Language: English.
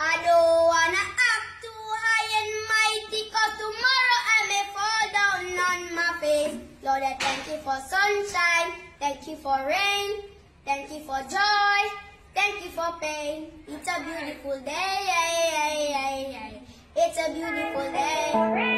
I don't wanna act too high and mighty, cause tomorrow I may fall down on my face. Lord, I thank you for sunshine, thank you for rain, thank you for joy, thank you for pain. It's a beautiful day, it's a beautiful day.